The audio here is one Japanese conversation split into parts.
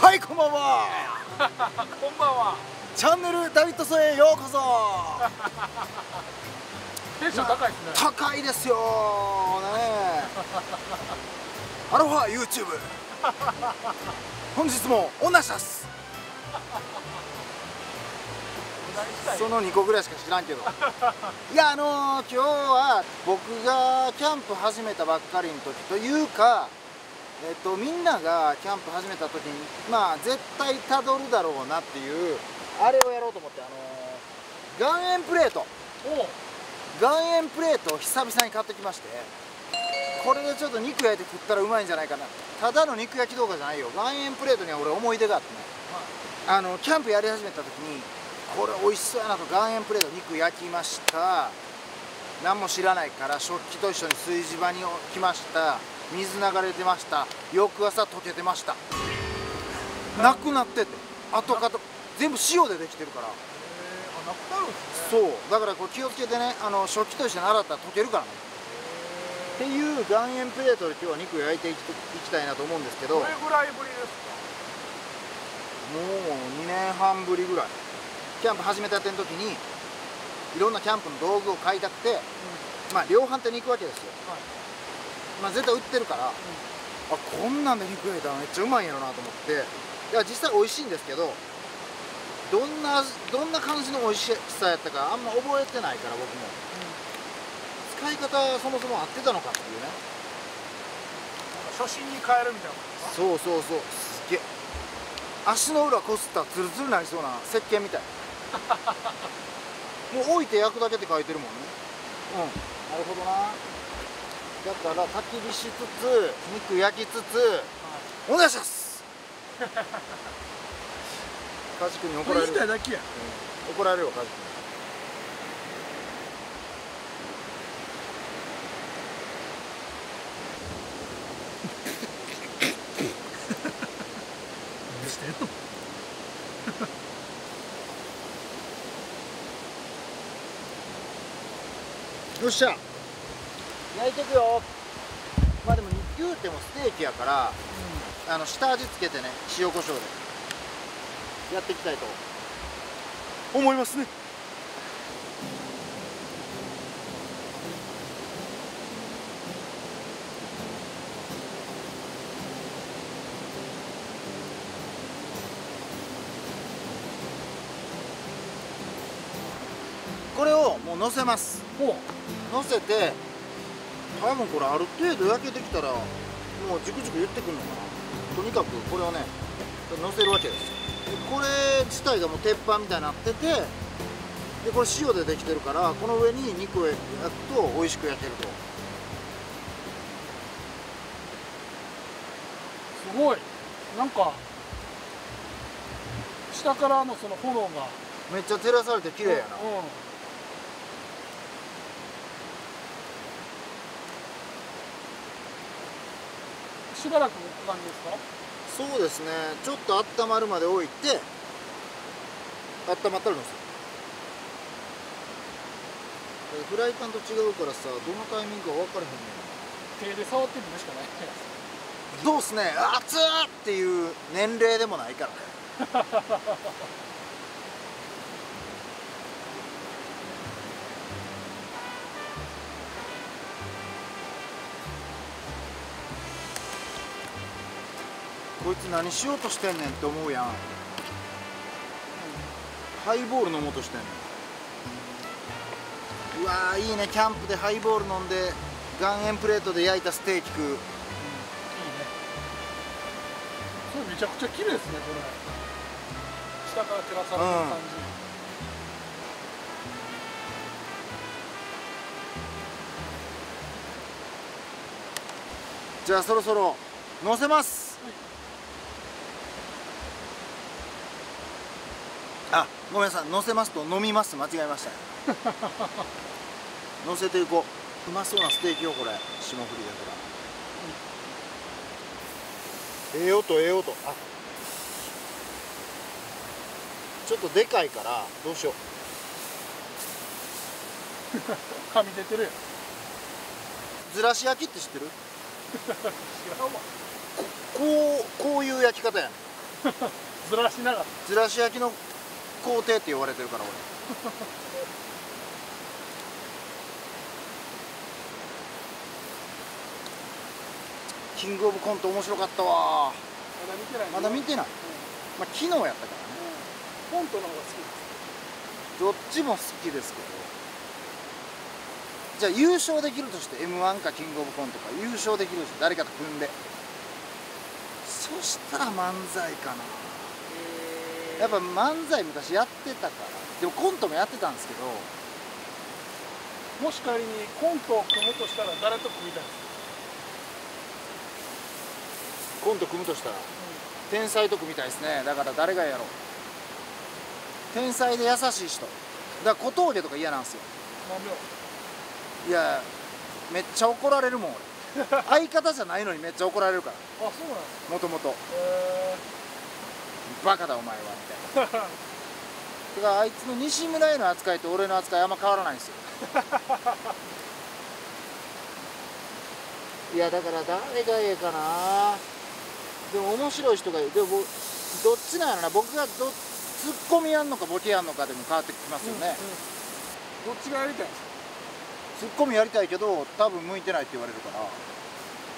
はいこんばんは。こんばんは。チャンネルダビッドソへようこそ。テンション高いですね。高いですよ。ね。アロハ YouTube 本日もオナシャスその2個ぐらいしか知らんけど。いやあのー、今日は僕がキャンプ始めたばっかりの時というかえっとみんながキャンプ始めた時にまあ絶対たどるだろうなっていうあれをやろうと思ってあのー、岩塩プレート。岩塩プレートを久々に買ってきましてこれでちょっと肉焼いて食ったらうまいんじゃないかな。ただの肉焼き動画じゃないよ。岩塩プレートには俺思い出があってね、あのキャンプやり始めた時にこれ美味しそうやなと岩塩プレート肉焼きました。何も知らないから食器と一緒に炊事場に来ました水流れてました。翌朝溶けてました。なくなってて。後かと全部塩でできてるから。あなくなるんですそう。だからこれ気をつけてねあの食器と一緒に洗ったら溶けるからね。っていう岩塩プレートで今日は肉焼いていきたいなと思うんですけど。もうどれぐらいぶりですか。2年半ぶりぐらい。キャンプ始めたての時にいろんなキャンプの道具を買いたくて、まあ量販店に行くわけですよ、はいまあ絶対売ってるから、あこんなんで肉焼いたらめっちゃうまいんやろなと思って。いや実際美味しいんですけどどんなどんな感じの美味しさやったかあんま覚えてないから僕も。使い方そもそも合ってたのかっていうね。初心に変えるみたいなそうそうそう。すげえ。足の裏こすったらツルツルになりそうな石鹸みたい。もう置いて焼くだけって書いてるもんね。うん。なるほどなだから焚き火しつつ肉焼きつつお願いします。カジ君に怒られる。うん。怒られるわカジ君。よっしゃ焼いてくよ。まあでも言うてもステーキやからあの下味つけてね塩コショウで。やっていきたいと。思いますね。これをもう乗せます。ほう。乗せて多分これある程度焼けてきたらもうジュクジュク言ってくるのかな。とにかくこれをね乗せるわけです。でこれ自体がもう鉄板みたいになっててでこれ塩でできてるからこの上に肉を焼くと美味しく焼けると。すごい。なんか下からのその炎が。めっちゃ照らされて綺麗やな、うんしばらく置く感じですか？そうですね。ちょっと温まるまで置いて温まったら乗せる？フライパンと違うからさどのタイミングか分からへんねん。手で触ってみるしかない。どうっすね。熱っ！っていう年齢でもないからね こいつ何しようとしてんねんって思うやん。ハイボール飲もうとしてんねん。うわーいいね。キャンプでハイボール飲んで岩塩プレートで焼いたステーキ食う。いいね。それめちゃくちゃ綺麗ですねこれ。下から照らされてる感じ、じゃあそろそろ乗せます、あごめんなさい乗せますと飲みます間違えました。乗せていこう。うまそうなステーキよこれ。霜降りだから、ええ音ええ音。あ。ちょっとでかいからどうしよう。紙出てるやん。ずらし焼きって知ってる？こうこういう焼き方やねん。ずらしながら。ずらし焼きの工程って言われてるから俺。キングオブコント面白かったわ。まだ見てない。まだ見てない、まあ、昨日やったからね。コントの方が好きです。どっちも好きですけど。じゃあ優勝できるとして m 1かキングオブコントか。優勝できるとして誰かと組んで。そしたら漫才かなやっぱ漫才昔やってたから。でもコントもやってたんですけどもし仮にコントを組むとしたら誰と組みたいですコント組むとしたら天才と組みたいですね。だから誰がやろう。天才で優しい人。だから小峠とか嫌なんですよ。何秒？いやめっちゃ怒られるもん。俺 相方じゃないのにめっちゃ怒られるから。あそうなんですもともとへバカだお前はみたいな。だからあいつの西村への扱いと俺の扱いあんま変わらないんですよ。いやだから誰がええかな。でも面白い人がいる。でもぼどっちなんやろな。僕がどツッコミやんのかボケやんのかでも変わってきますよね、どっちがやりたいんですか？ツッコミやりたいけど多分向いてないって言われるから。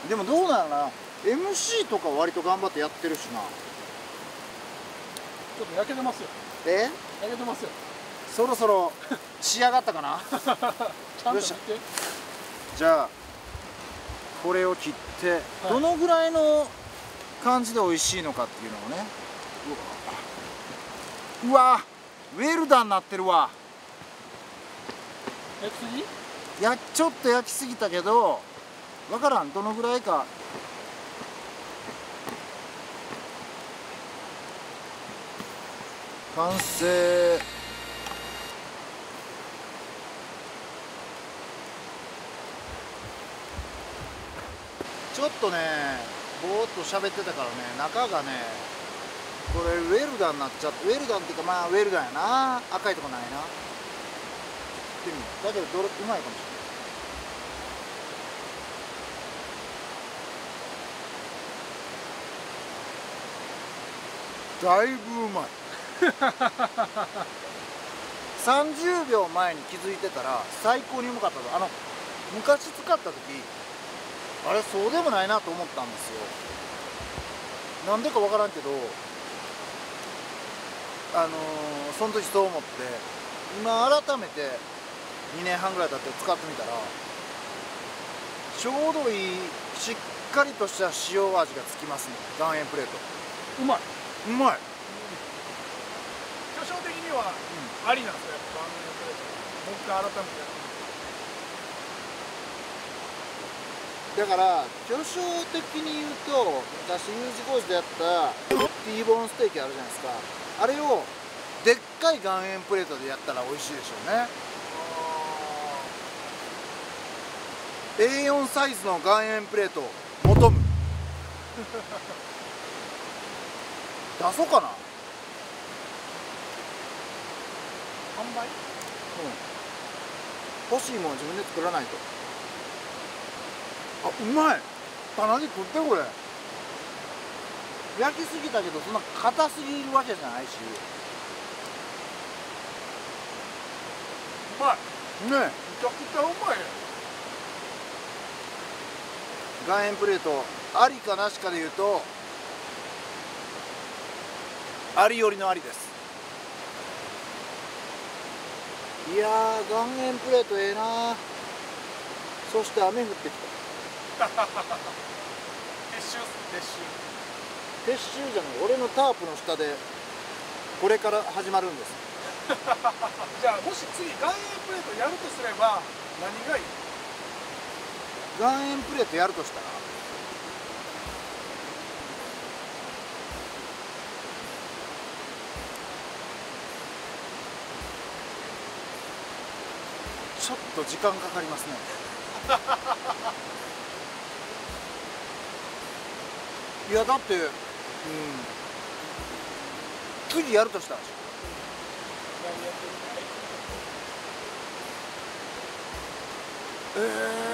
でもどうなのな。MC とか割と頑張ってやってるしなちょっと焼けてますよ。え？焼けてますよ。そろそろ 仕上がったかな？ちゃんと見て。じゃあこれを切って、はい。どのぐらいの感じで美味しいのかっていうのをね。うわ。ウェルダンなってるわ。焼きすぎ？やちょっと焼きすぎたけどわからん。どのぐらいか完成。ちょっとねぼーっと喋ってたからね中がねこれウェルダンになっちゃってウェルダンっていうかまあウェルダンやな。赤いとこないな。ってみだけどどれうまいかもしれないだいぶうまい。30秒前に気づいてたら最高にうまかったぞあの昔使った時あれそうでもないなと思ったんですよ。なんでかわからんけどあのーその時そう思って今改めて2年半ぐらい経って使ってみたらちょうどいいしっかりとした塩味がつきますね。岩塩プレート。うまい。うまい巨匠的にはありなんですよやっぱ番組のプレゼンもう一回改めてだから巨匠的に言うと昔 U 字工事でやった T ボーンステーキあるじゃないですか。あれをでっかい岩塩プレートでやったら美味しいでしょうね。A4 サイズの岩塩プレート求む。出そうかな。販売？欲しいもん自分で作らないと。あうまい。棚に食ってこれ。焼きすぎたけどそんな硬すぎるわけじゃないし。うまい。ねめちゃくちゃうまいね。岩塩プレートありかなしかで言うとありよりのありですいやー岩塩プレートええなそして雨降ってきた。撤収撤収。撤収じゃない俺のタープの下でこれから始まるんです。じゃあもし次岩塩プレートやるとすれば何がいい？岩塩プレートやるとしたらちょっと時間かかりますね。いやだってうん。次やるとしたら。でしょ何やってみたいえ